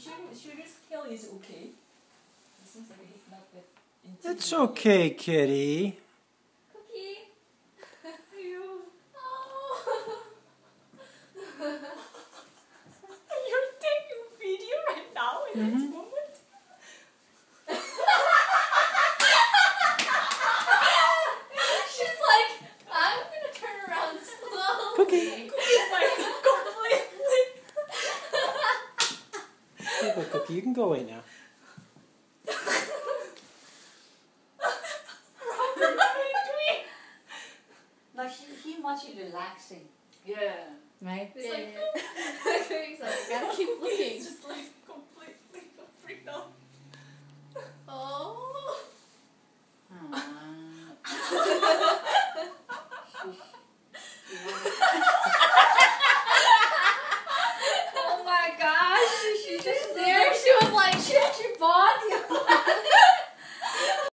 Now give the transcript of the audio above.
Sheru's tail is okay. It seems like he's not that into It's okay, kitty. Cookie. You. Oh. You're taking video right now in this Mhm. moment. She's like, I'm gonna turn around slowly. Cookie. Cookie's like completely. Here you go, Cookie. You can go away now. No, he, he wants you relaxing. Yeah. Right? It's like, He's like, I gotta keep looking. He's just like completely freaked out. Oh. oh Susan.